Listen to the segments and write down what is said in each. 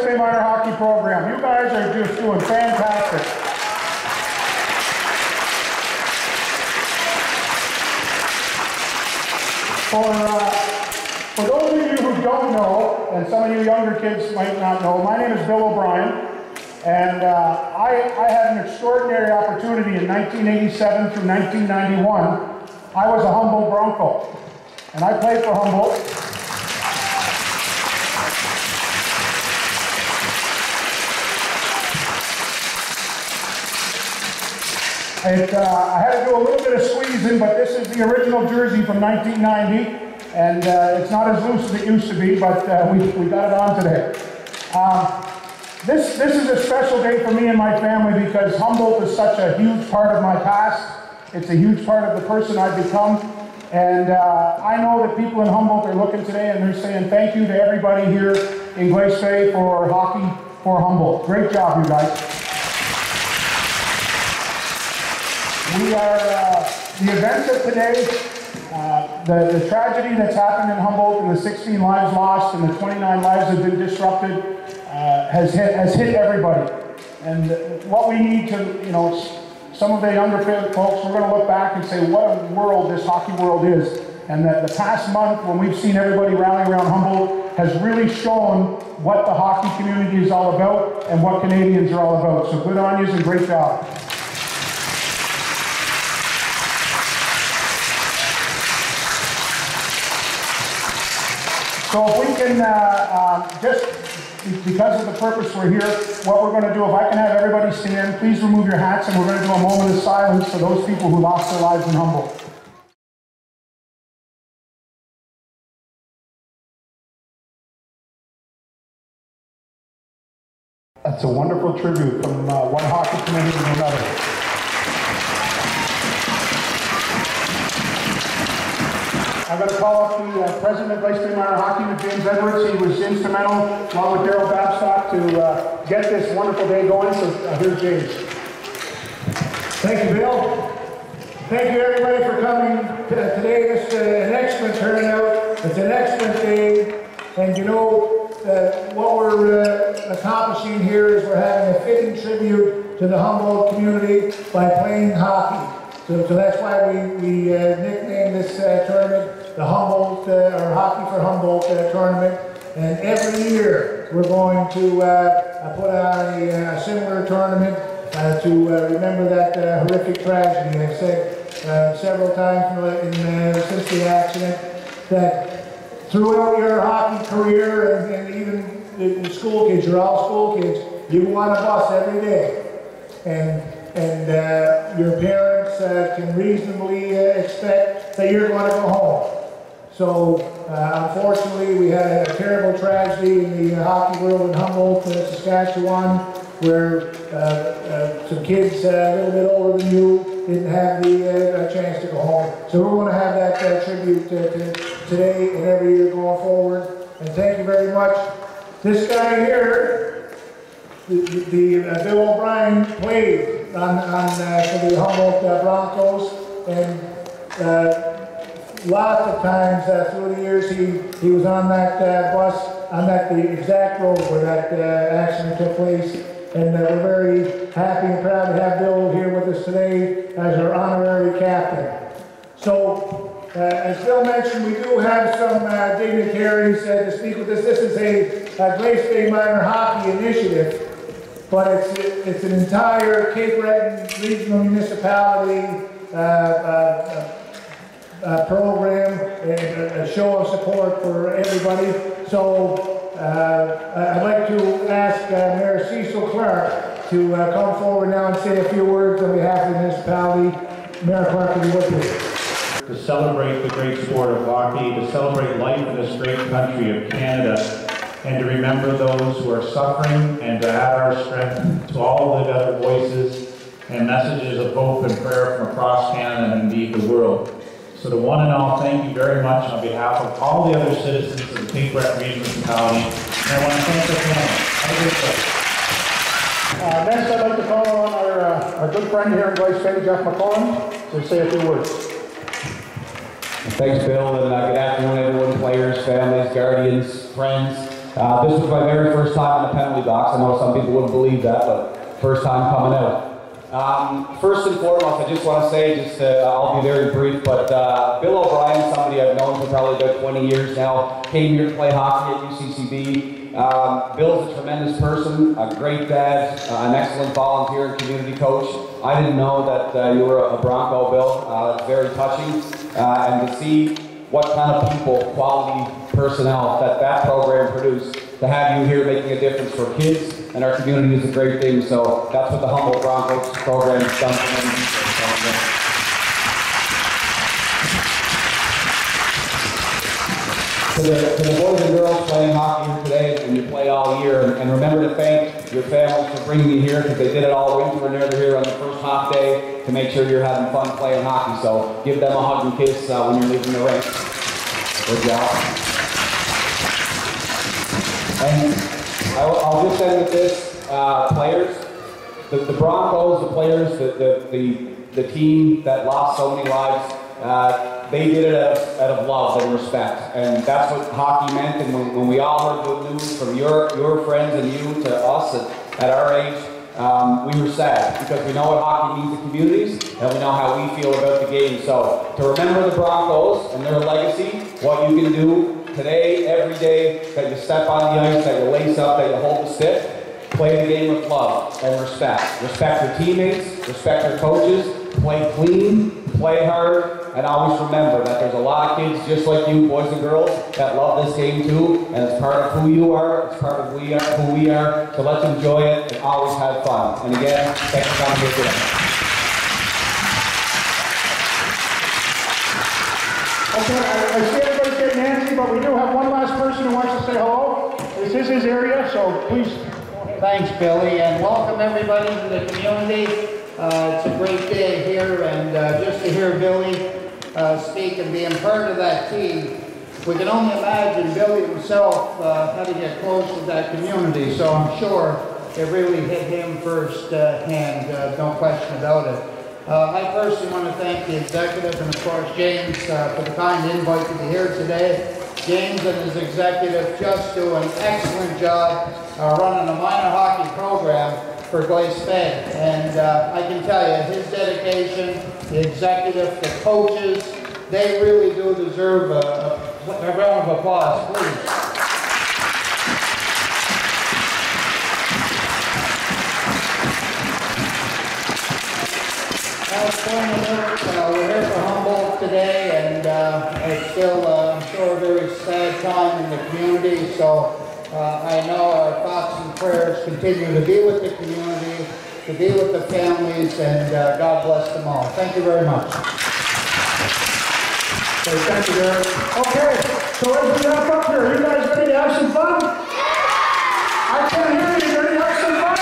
Bay Minor Hockey program? You guys are just doing fantastic. For, uh, for those of you who don't know, and some of you younger kids might not know, my name is Bill O'Brien, and uh, I, I had an extraordinary opportunity in 1987 through 1991. I was a Humboldt Bronco, and I played for Humboldt. It, uh, I had to do a little bit of squeezing, but this is the original jersey from 1990, and uh, it's not as loose as it used to be, but uh, we, we got it on today. Um, this, this is a special day for me and my family because Humboldt is such a huge part of my past. It's a huge part of the person I've become. And uh, I know that people in Humboldt are looking today and they're saying thank you to everybody here in Glace Bay for hockey for Humboldt. Great job, you guys. We are, uh, the events of today, uh, the, the tragedy that's happened in Humboldt and the 16 lives lost and the 29 lives that have been disrupted uh, has, hit, has hit everybody. And what we need to, you know, some of the younger folks, we're going to look back and say what a world this hockey world is. And that the past month, when we've seen everybody rally around Humboldt, has really shown what the hockey community is all about and what Canadians are all about. So good on you and great job. So if we can, uh, um, just because of the purpose we're here, what we're going to do, if I can have everybody stand, please remove your hats and we're going to do a moment of silence for those people who lost their lives in Humboldt. That's a wonderful tribute from uh, one hockey community to another. I'm going to call up the uh, president of Glace Bay Minor Hockey, James Edwards. He was instrumental, along with Daryl Babstock, to uh, get this wonderful day going. So uh, here's James. Thank you, Bill. Thank you, everybody, for coming today. It's uh, an excellent turnout. It's an excellent day. And you know, uh, what we're uh, accomplishing here is we're having a fitting tribute to the Humboldt community by playing hockey. So, so that's why we, we uh, nicknamed this uh, tournament the Humboldt, uh, or Hockey for Humboldt uh, tournament. And every year we're going to uh, put on a, a, similar tournament to remember that horrific tragedy. I've said several times in, since the accident that throughout your hockey career and, and even the school kids, you're all school kids, you want a bus every day. And, and uh, your parents uh, can reasonably uh, expect that you're going to go home. So, uh, unfortunately, we had a terrible tragedy in the hockey world in Humboldt, Saskatchewan, where uh, uh, some kids a little bit older than you didn't have the chance to go home. So we're going to have that tribute to today and every year going forward. And thank you very much. This guy here, the, the uh, Bill O'Brien played on, on uh, for the Humboldt uh, Broncos, and lots of times uh, through the years he, he was on that uh, bus, on that the exact road where that uh, accident took place. And uh, we're very happy and proud to have Bill here with us today as our honorary captain. So, uh, as Bill mentioned, we do have some uh, dignitaries to speak with us. This is a, a Glace Bay Minor Hockey Initiative, but it's, it's an entire Cape Breton Regional Municipality uh, program and a show of support for everybody. So uh, I'd like to ask uh, Mayor Cecil Clarke to uh, come forward now and say a few words on behalf of the municipality. Mayor Clarke, will you me? To celebrate the great sport of hockey, to celebrate life in this great country of Canada, and to remember those who are suffering and to add our strength to all the other voices and messages of hope and prayer from across Canada and indeed the world. So to one and all, thank you very much on behalf of all the other citizens of the Cape Breton Regional Municipality. And I want to thank the panel. Have a good day. Uh, next, I'd like to call on our, uh, our good friend here in Glace Bay, Jeff McCollum, to say a few words. Thanks, Bill, and uh, good afternoon, everyone, players, families, guardians, friends. Uh, this was my very first time in the penalty box. I know some people wouldn't believe that, but first time coming out. Um, first and foremost, I just want to say, just uh, I'll be very brief, but uh, Bill O'Brien, somebody I've known for probably about 20 years now, came here to play hockey at UCCB. Um, Bill's a tremendous person, a great dad, uh, an excellent volunteer and community coach. I didn't know that uh, you were a Bronco, Bill. Uh, very touching, and to see what kind of people, quality personnel that that program produced, to have you here making a difference for kids and our community is a great thing. So that's what the Humboldt Broncos program has done for people. To the, to the boys and girls playing hockey here today, and you play all year, and, and remember to thank your families for bringing you here because they did it all winter and they're here on the first half day to make sure you're having fun playing hockey. So give them a hug and kiss uh, when you're leaving the rink. Good job. And I'll, I'll just end with this, uh, players, the, the Broncos, the players, the, the, the, the team that lost so many lives, uh, they did it out of, out of love and respect. And that's what hockey meant. And when, when we all heard good news from your, your friends and you to us at, at our age, um, we were sad because we know what hockey means to communities and we know how we feel about the game. So to remember the Broncos and their legacy, what you can do today, every day that you step on the ice, that you lace up, that you hold the stick, play the game with love and respect. Respect your teammates, respect your coaches, play clean, play hard, and always remember that there's a lot of kids just like you, boys and girls, that love this game too, and it's part of who you are, it's part of who we are, who we are, so let's enjoy it and always have fun. And again, thanks for coming here today. Okay, I, I see everybody's getting antsy, but we do have one last person who wants to say hello. This is his area, so please. Thanks, Billy, and welcome everybody to the community. Uh, it's a great day here, and uh, just to hear Billy uh, speak and being part of that team, we can only imagine Billy himself uh, how to get close to that community, so I'm sure it really hit him first uh, hand, uh, no question about it. Uh, I personally want to thank the executive and of course James uh, for the kind invite to be here today. James and his executive just do an excellent job uh, running a minor hockey program for Glace Bay. And uh, I can tell you, his dedication, the executive, the coaches, they really do deserve a, a, round of applause, please. Uh, we're here for Humboldt today, and uh, it's still, time in the community. So uh, I know our thoughts and prayers continue to be with the community, to be with the families, and uh, God bless them all. Thank you very much. Okay, thank you, Derek. Okay, so as we wrap up here, you guys ready to have some fun? I can't hear you. Ready to have some fun?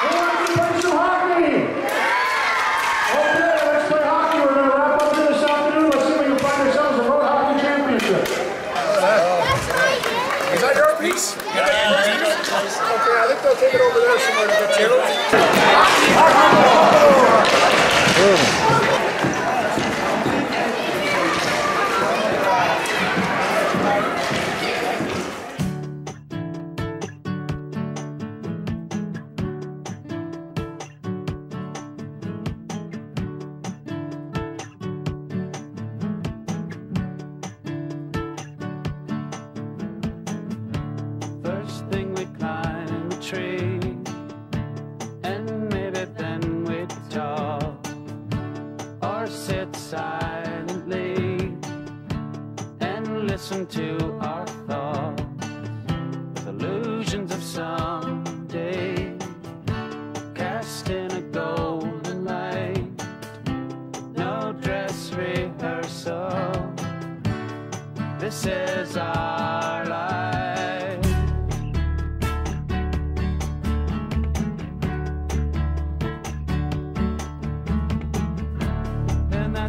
Who wants to play some hockey? Okay, let's play hockey. We're going to wrap up here this afternoon. Let's see if we can find ourselves a road hockey championship. Is that your piece? Okay, I think they'll take it over there somewhere to the You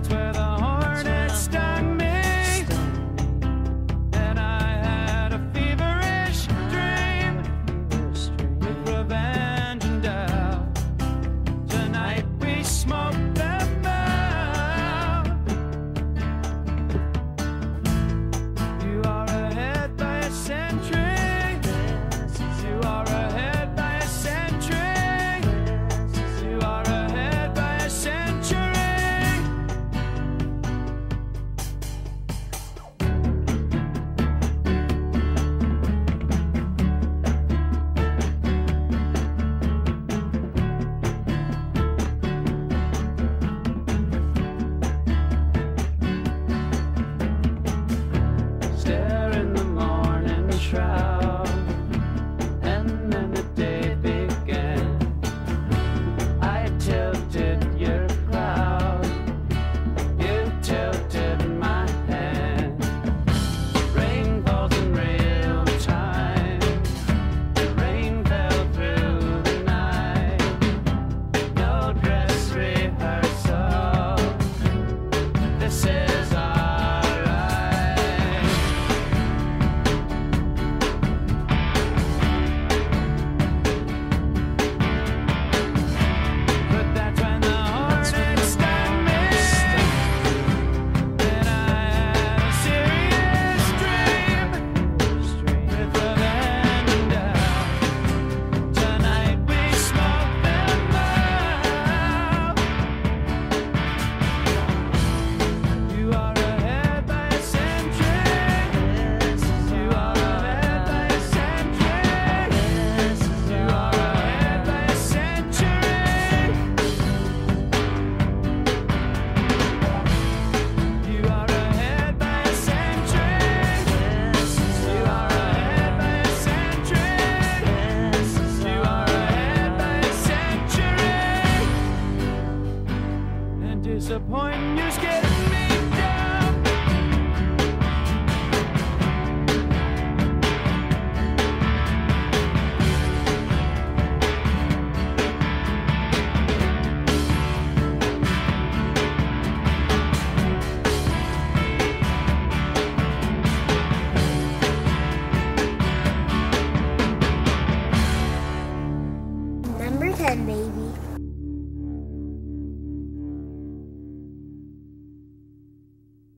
are ahead